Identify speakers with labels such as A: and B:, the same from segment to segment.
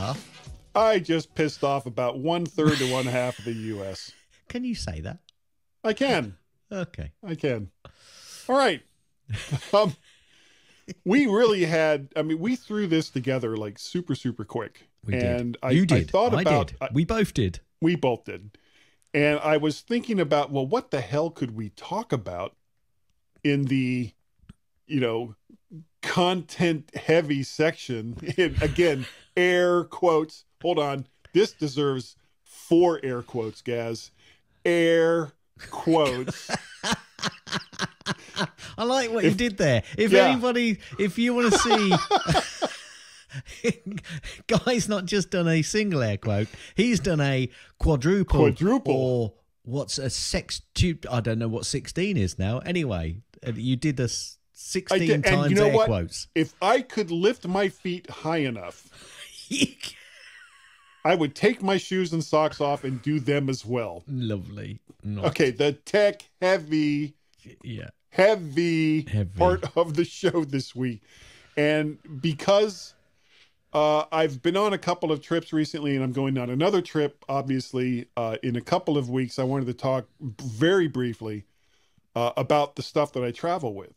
A: made.
B: I just pissed off about one third to one half of the U.S.
A: Can you say that?
B: I can.
A: Okay.
B: I can. All right. Um, we really had. I mean, we threw this together like super, super quick.
A: We
B: and
A: did.
B: I,
A: you
B: I
A: did.
B: thought
A: I
B: about.
A: did. We both did.
B: we both did. And I was thinking about, well, what the hell could we talk about in the, you know, content heavy section? And again, air quotes. Hold on. This deserves four air quotes, Gaz. Air quotes.
A: I like what you did there. If
B: Yeah.
A: anybody, if you want to see, Guy's not just done a single air quote, he's done a quadruple.
B: Quadruple.
A: Or what's a sextuple? I don't know what 16 is now. Anyway, uh, you did this 16
B: I did- and
A: times
B: you know
A: air
B: what?
A: quotes.
B: if I could lift my feet high enough, I would take my shoes and socks off and do them as well.
A: Lovely. Not-
B: Okay, the tech heavy
A: Yeah.
B: heavy,
A: Heavy.
B: part of the show this week. And because uh, I've been on a couple of trips recently and I'm going on another trip, obviously, uh, in a couple of weeks, I wanted to talk very briefly uh, about the stuff that I travel with.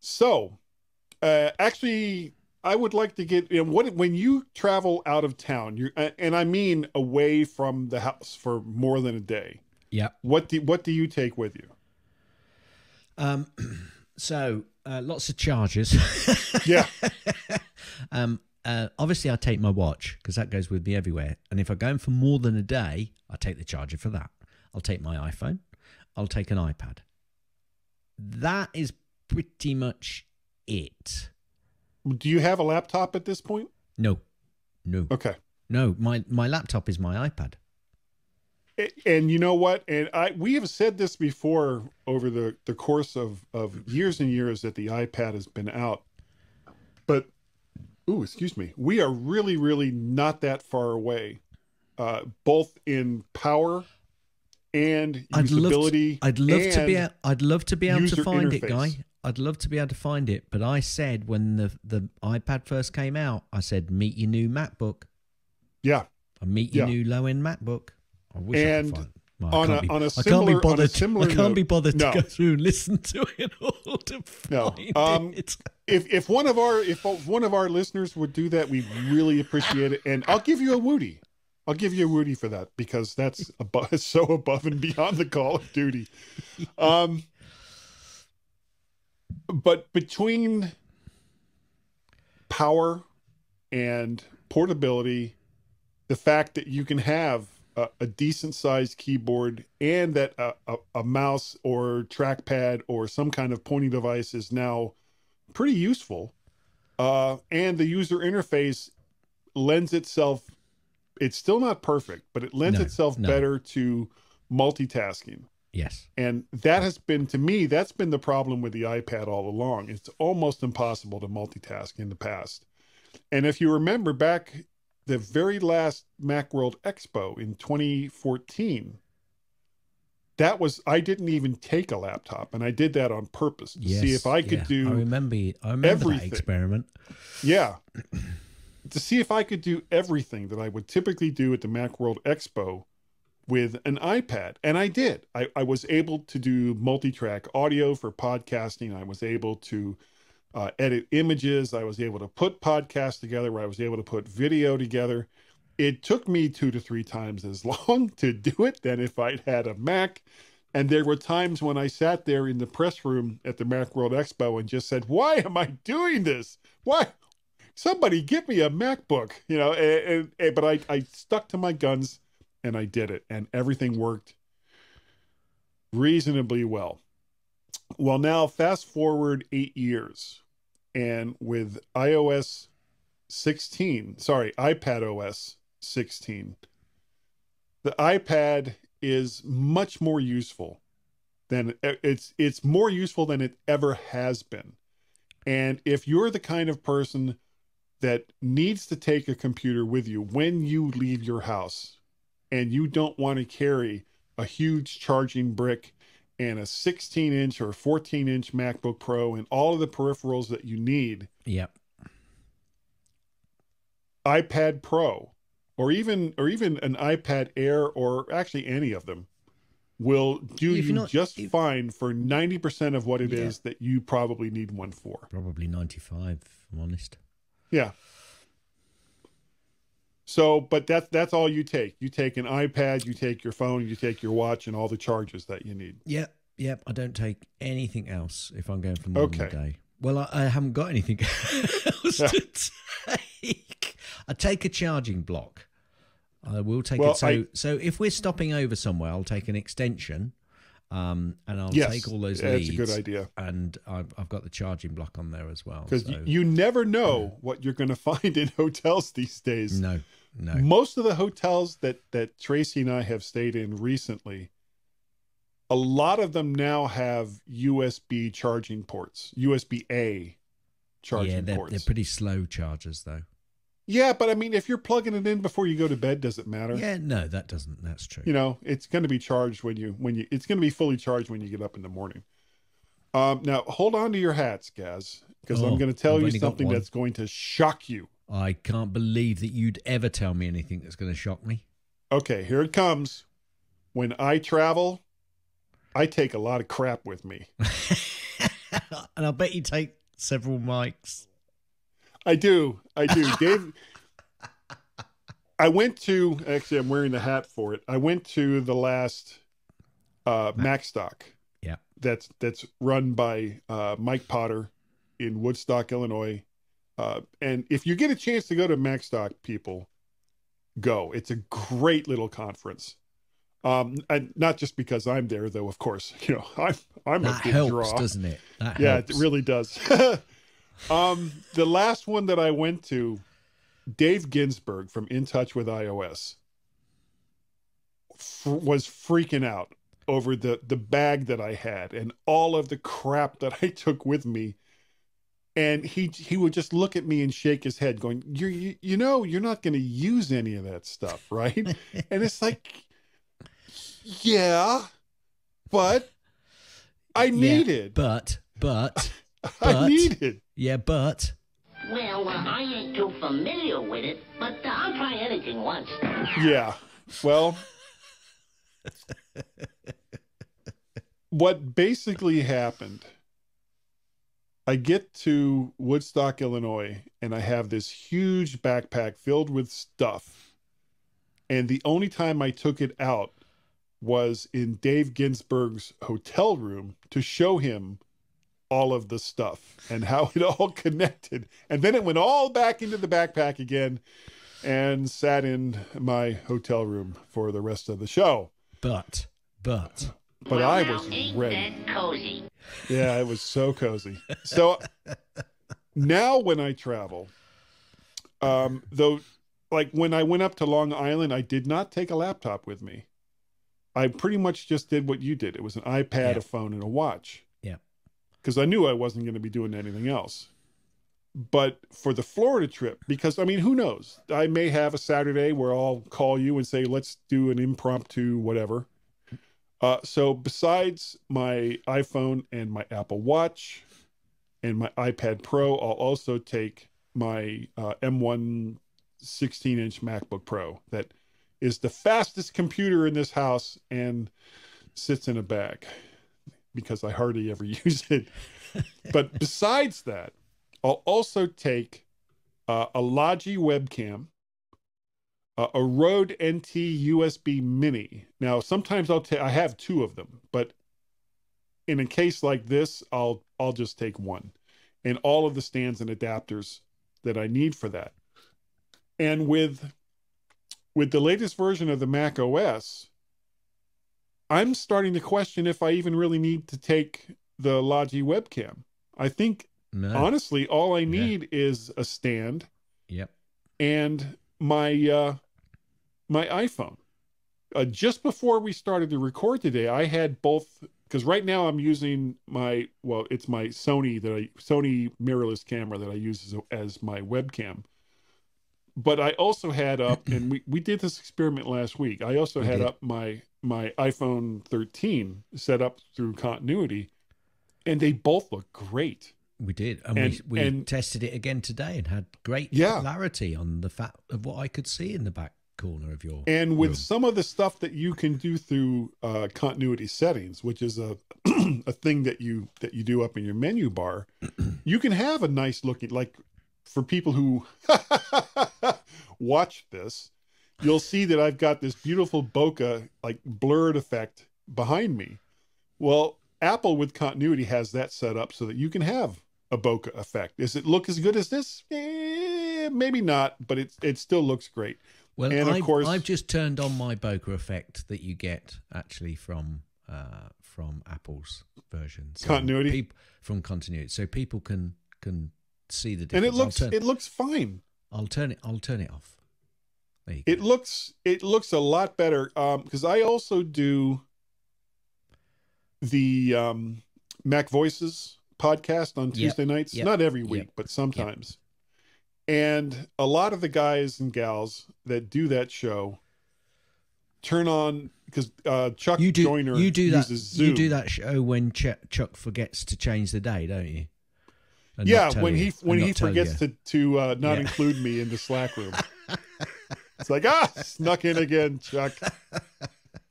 B: So, uh, actually, I would like to get you know, what when you travel out of town, you and I mean away from the house for more than a day.
A: Yeah.
B: What do what do you take with you?
A: Um, so uh, lots of charges.
B: Yeah.
A: um, uh, obviously, I take my watch because that goes with me everywhere. And if I'm going for more than a day, I take the charger for that. I'll take my iPhone. I'll take an iPad. That is pretty much it.
B: Do you have a laptop at this point?
A: No, no,
B: Okay.
A: no. My my laptop is my iPad.
B: And you know what? And I we have said this before over the the course of of years and years that the iPad has been out. But ooh, excuse me. We are really really not that far away. Uh both in power and
A: I'd love to,
B: usability.
A: I'd love to be I'd love to be able to find it, guy. I'd love to be able to find it, but I said when the the iPad first came out, I said meet your new MacBook.
B: Yeah.
A: I meet your
B: Yeah.
A: new low end MacBook. I wish I could find. Well,
B: on
A: can't
B: a-
A: be,
B: on a
A: I
B: similar-
A: I
B: can't
A: be bothered.
B: similar
A: I can't be
B: note-
A: bothered
B: No.
A: to go through and listen to it all to
B: No.
A: find
B: Um,
A: it.
B: if if one of our if one of our listeners would do that, we really appreciate it. And I'll give you a Woody. I'll give you a Woody for that because that's above, so above and beyond the Call of Duty. Um, but between power and portability, the fact that you can have a, a decent sized keyboard and that a, a, a mouse or trackpad or some kind of pointing device is now pretty useful. Uh, and the user interface lends itself, it's still not perfect, but it lends
A: No,
B: itself
A: no.
B: better to multitasking.
A: Yes.
B: And that has been, to me, that's been the problem with the iPad all along. It's almost impossible to multitask in the past. And if you remember back the very last Macworld Expo in 2014, that was, I didn't even take a laptop. And I did that on purpose to
A: Yes.
B: see if I could
A: yeah.
B: do
A: I remember. I remember
B: everything.
A: that experiment.
B: yeah. to see if I could do everything that I would typically do at the Macworld Expo with an iPad. And I did. I, I was able to do multi track audio for podcasting. I was able to uh, edit images. I was able to put podcasts together. I was able to put video together. It took me two to three times as long to do it than if I'd had a Mac. And there were times when I sat there in the press room at the Macworld Expo and just said, Why am I doing this? Why? Somebody give me a MacBook, you know. And, and- and- but I, I stuck to my guns and I did it, and everything worked reasonably well. Well, now fast forward eight years, and with iOS 16, sorry, iPad OS 16, the iPad is much more useful than it's it's more useful than it ever has been. And if you're the kind of person that needs to take a computer with you when you leave your house and you don't want to carry a huge charging brick and a 16 inch or 14 inch MacBook Pro and all of the peripherals that you need,
A: Yep.
B: iPad Pro or even or even an iPad Air or actually any of them will do
A: If
B: you
A: not-
B: just
A: if-
B: fine for 90% of what it is
A: Yeah.
B: that you probably need one for.
A: Probably 95, I'm honest.
B: Yeah. So, but that's that's all you take. You take an iPad, you take your phone, you take your watch, and all the charges that you need.
A: Yep, yep. I don't take anything else if I'm going for more than a day. Well, I, I haven't got anything else to take. I take a charging block. I will take
B: Well,
A: it. So,
B: I-
A: so if we're stopping over somewhere, I'll take an extension, um, and I'll
B: yes,
A: take all those
B: that's
A: leads.
B: a good idea
A: And I've, I've got the charging block on there as well.
B: because
A: so-
B: you never know what you're going to find in hotels these days.
A: no, no.
B: Most of the hotels that that Tracy and I have stayed in recently, a lot of them now have USB charging ports, USB A charging
A: yeah, they're,
B: ports.
A: they're pretty slow chargers, though.
B: yeah, but I mean, if you're plugging it in before you go to bed, does it matter?
A: Yeah, no, that doesn't. That's true.
B: you know it's going to be charged when you when you it's going to be fully charged when you get up in the morning um now hold on to your hats gaz because
A: Oh,
B: i'm going to tell
A: I've
B: you something that's going to shock you
A: I can't believe that you'd ever tell me anything that's going to shock me.
B: okay here it comes when i travel i take a lot of crap with me
A: and I bet you take several mics.
B: i do i do dave i went to actually i'm wearing the hat for it i went to the last uh macstock
A: Yeah.
B: that's that's run by uh, Mike Potter in Woodstock, Illinois. Uh, and if you get a chance to go to Macstock, people, go. It's a great little conference. Um, and not just because I'm there, though. Of course, you know I'm I'm a
A: That
B: big
A: helps,
B: draw.
A: doesn't it? That
B: yeah,
A: helps.
B: it really does. um, the last one that I went to, Dave Ginsburg from In Touch with iOS f- was freaking out over the the bag that I had and all of the crap that I took with me. And he he would just look at me and shake his head, going, "You you, you know you're not going to use any of that stuff, right?" and it's like, yeah, but I
A: Yeah,
B: need it.
A: But, but,
B: I
A: but-
B: need it.
A: yeah, but.
C: Well, uh, I ain't too familiar with it, but uh, I'll try anything once.
B: Yeah. Well, what basically happened, I get to Woodstock, Illinois, and I have this huge backpack filled with stuff. And the only time I took it out was in Dave Ginsburg's hotel room to show him all of the stuff and how it all connected. And then it went all back into the backpack again and sat in my hotel room for the rest of the show.
A: But, but,
B: But
C: well,
B: I was ready.
C: cozy?
B: Yeah, it was so cozy. So now when I travel, um, though, like when I went up to Long Island, I did not take a laptop with me. I pretty much just did what you did. It was an iPad,
A: Yeah.
B: a phone, and a watch.
A: Yeah.
B: Because I knew I wasn't going to be doing anything else. But for the Florida trip, because I mean, who knows? I may have a Saturday where I'll call you and say, let's do an impromptu whatever. Uh, so besides my iPhone and my Apple Watch and my iPad Pro, I'll also take my uh, M1 16 inch MacBook Pro that is the fastest computer in this house and sits in a bag because I hardly ever use it. but besides that, I'll also take uh, a Logi webcam, uh, a Rode NT USB Mini. Now, sometimes I'll take. I have two of them, but in a case like this, I'll I'll just take one, and all of the stands and adapters that I need for that. And with with the latest version of the Mac OS, I'm starting to question if I even really need to take the Logi webcam. I think
A: no.
B: honestly, all I need is a stand
A: Yep.
B: and my uh, my iPhone. Uh, just before we started to record today, I had both because right now I'm using my well, it's my Sony that I Sony mirrorless camera that I use as, as my webcam. But I also had up, and we, we did this experiment last week. I also
A: We
B: had
A: did.
B: up my my iPhone 13 set up through continuity, and they both look great.
A: We did, and,
B: And-
A: we, we
B: and-
A: tested it again today and had great
B: Yeah.
A: clarity on the fact of what I could see in the back corner of your.
B: And with
A: room.
B: some of the stuff that you can do through uh, continuity settings, which is a a thing that you that you do up in your menu bar, you can have a nice looking like for people who watch this, you'll see that I've got this beautiful bokeh like blurred effect behind me. Well, Apple with continuity has that set up so that you can have a bokeh effect. Does it look as good as this? Eh, maybe not, but it it still looks great.
A: Well,
B: and of
A: I've,
B: course-
A: I've just turned on my bokeh effect that you get actually from uh, from Apple's version. So
B: Continuity?
A: peop- from continuity, so people can can see the difference.
B: and it looks
A: turn,
B: it looks fine.
A: I'll turn it. I'll turn it off. There you
B: It looks it looks a lot better um because I also do the um Mac Voices podcast on
A: Yep,
B: Tuesday nights.
A: yep,
B: Not every
A: yep,
B: week, but sometimes. And a lot of the guys and gals that do that show turn on because uh Chuck
A: you do.
B: Joiner
A: you do that.
B: uses Zoom.
A: You do that show when Ch- Chuck forgets to change the day, don't you? And
B: yeah, when he when he forgets
A: you.
B: to to uh, not
A: Yeah.
B: include me in the Slack room. it's like ah, snuck in again, Chuck.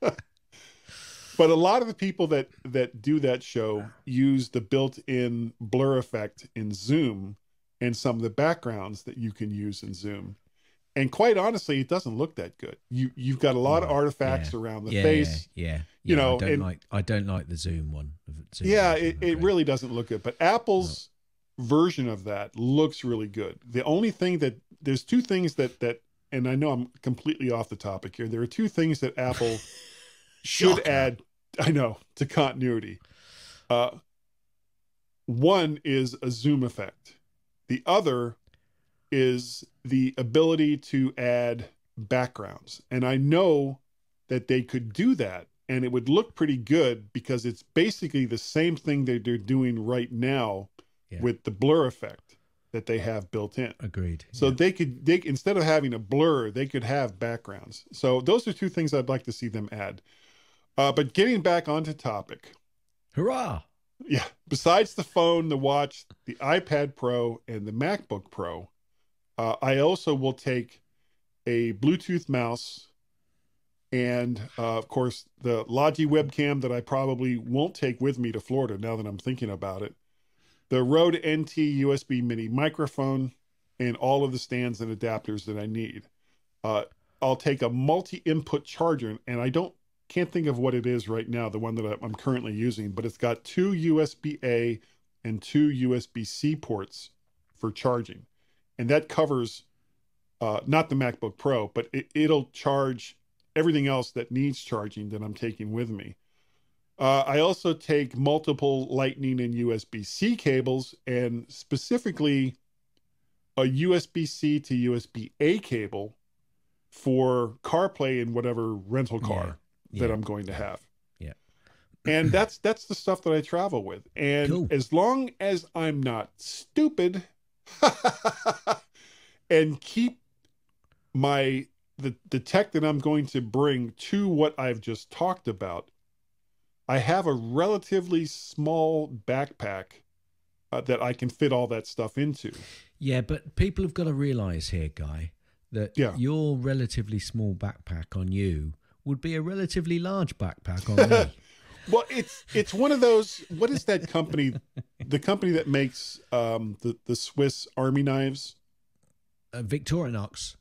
B: but a lot of the people that that do that show use the built-in blur effect in Zoom and some of the backgrounds that you can use in Zoom. And quite honestly, it doesn't look that good. You you've got a lot of artifacts
A: yeah.
B: around the
A: yeah,
B: face.
A: Yeah, yeah.
B: you know,
A: I don't
B: and-
A: like. I don't like the Zoom one. Zoom
B: Yeah,
A: version,
B: it, it really doesn't look good. But Apple's version of that looks really good. The only thing that there's two things that that and I know I'm completely off the topic here. There are two things that Apple should add I know to continuity. Uh one is a zoom effect. The other is the ability to add backgrounds. And I know that they could do that and it would look pretty good because it's basically the same thing that they're doing right now
A: Yeah.
B: with the blur effect that they have built in.
A: Agreed.
B: So
A: yeah.
B: they could they instead of having a blur, they could have backgrounds. So those are two things I'd like to see them add. Uh, but getting back onto topic,
A: hurrah!
B: Yeah, besides the phone, the watch, the iPad Pro, and the MacBook Pro, uh, I also will take a Bluetooth mouse and, uh, of course, the Logi webcam that I probably won't take with me to Florida now that I'm thinking about it, the Rode NT USB mini microphone, and all of the stands and adapters that I need. Uh, I'll take a multi-input charger, and I don't can't think of what it is right now, the one that I'm currently using, but it's got two USB A and two USB C ports for charging. And that covers uh, not the MacBook Pro, but it, it'll charge everything else that needs charging that I'm taking with me. Uh, I also take multiple Lightning and USB C cables, and specifically a USB C to USB A cable for CarPlay in whatever rental car that
A: yeah.
B: I'm going to have.
A: Yeah.
B: And that's that's the stuff that I travel with. And
A: Cool.
B: as long as I'm not stupid and keep my the the tech that I'm going to bring to what I've just talked about, I have a relatively small backpack uh, that I can fit all that stuff into.
A: Yeah, but people have got to realise here, Guy, that
B: Yeah.
A: your relatively small backpack on you would be a relatively large backpack on me.
B: Well, it's it's one of those. What is that company? the company that makes um, the the Swiss Army knives.
A: Uh, Victorinox.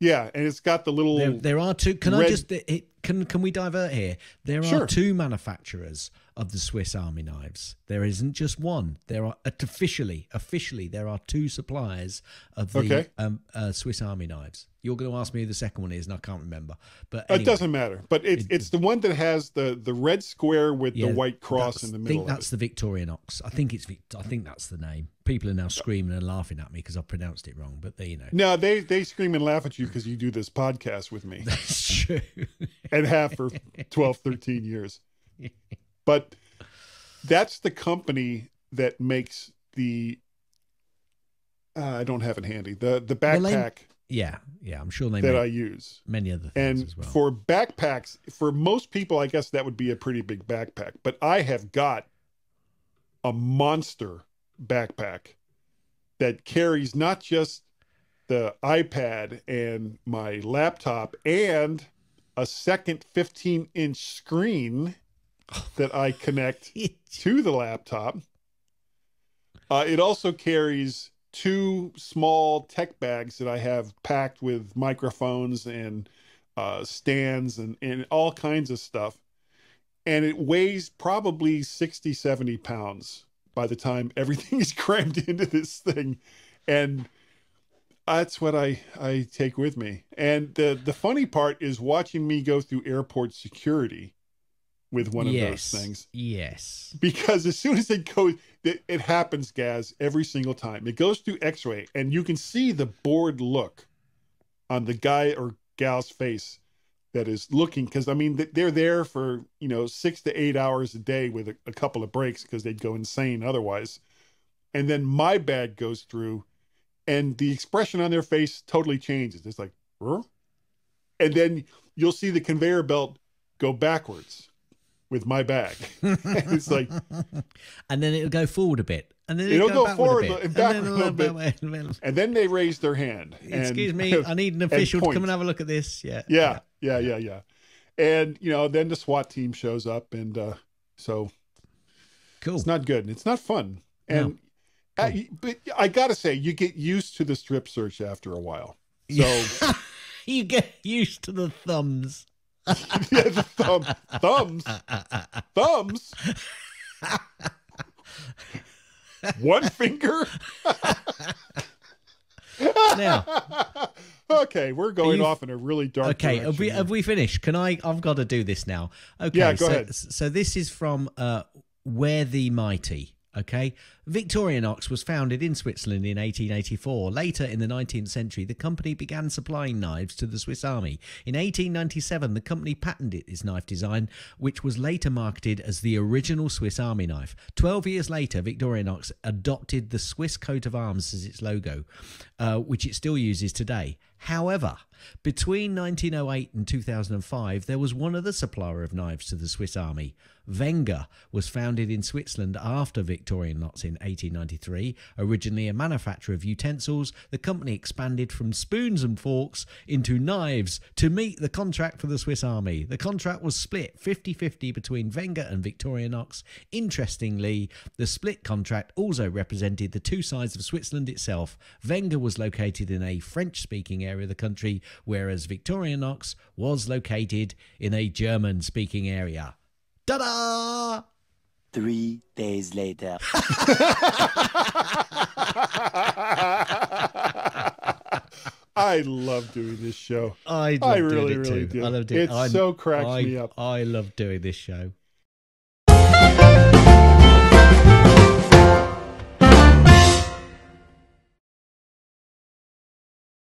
B: Yeah, and it's got the little.
A: There, there are two. Can I just it, can can we divert here? There are two manufacturers of the Swiss Army knives. There isn't just one. There are officially officially there are two suppliers of the
B: Okay.
A: um, uh, Swiss Army knives. You're going to ask me who the second one is, and I can't remember. But
B: It doesn't matter, but it's
A: It-
B: it's the one that has the the red square with
A: yeah,
B: the white cross in the
A: I
B: middle.
A: think
B: of
A: that's
B: it.
A: the Victorinox. I think it's I think that's the name. People are now screaming and laughing at me because I pronounced it wrong. But there you know.
B: No, they they scream and laugh at you because you do this podcast with me
A: That's true.
B: and have for 12, 13 years. But that's the company that makes the. Uh, I don't have it handy. The the
A: Well,
B: backpack
A: yeah, yeah. I'm sure they
B: that I use.
A: many other things
B: And
A: as well.
B: for backpacks, for most people, I guess that would be a pretty big backpack. But I have got a monster backpack that carries not just the iPad and my laptop and a second 15 inch screen that I connect to the laptop. Uh, it also carries two small tech bags that I have packed with microphones and uh, stands and, and all kinds of stuff. And it weighs probably 60, 70 pounds by the time everything is crammed into this thing. And that's what I, I take with me. And the, the funny part is watching me go through airport security with one of
A: yes.
B: those things
A: Yes.
B: because as soon as it goes it, it happens gaz every single time it goes through x-ray and you can see the bored look on the guy or gal's face that is looking because i mean they're there for you know six to eight hours a day with a, a couple of breaks because they'd go insane otherwise and then my bag goes through and the expression on their face totally changes it's like huh? and then you'll see the conveyor belt go backwards with my back. it's like
A: And then it'll go forward a bit. And then
B: It'll
A: it'll,
B: go
A: go,
B: forward
A: backward
B: and
A: a bit.
B: backward
A: then
B: a little
A: it'll
B: bit. and then they raise their hand. And,
A: Excuse me, I need an official to come and have a look at this. Yeah.
B: yeah, yeah, yeah, yeah. And you know, then the SWAT team shows up, and uh, so
A: Cool.
B: it's not good. It's not fun. And I, but I gotta say, you get used to the strip search after a while. So
A: you get used to the thumbs.
B: yeah, the thumb, thumbs, thumbs. One finger.
A: Now,
B: okay, we're going off in a really dark.
A: okay, have we have we finished? Can I? I've got to do this now. Okay,
B: Yeah, go
A: so,
B: ahead.
A: So this is from uh, We Are The Mighty. Okay, Victorinox was founded in Switzerland in 1884. Later in the 19th century, the company began supplying knives to the Swiss Army. In 1897, the company patented its knife design, which was later marketed as the original Swiss Army knife. Twelve years later, Victorinox adopted the Swiss coat of arms as its logo, uh, which it still uses today. However, between 1908 and 2005, there was one other supplier of knives to the Swiss Army. Wenger was founded in Switzerland after Victorinox in 1893. Originally a manufacturer of utensils, the company expanded from spoons and forks into knives to meet the contract for the Swiss Army. The contract was split 50 50 between Wenger and Victorinox. Interestingly, the split contract also represented the two sides of Switzerland itself. Wenger was located in a French speaking area of the country, whereas Victorinox was located in a German speaking area. Ta da!
D: Three days later.
B: I love doing this show.
A: I, love
B: I
A: doing
B: really,
A: it
B: really
A: too.
B: do.
A: I love doing
B: It
A: I-
B: so cracks
A: I-
B: me up.
A: I love doing this show.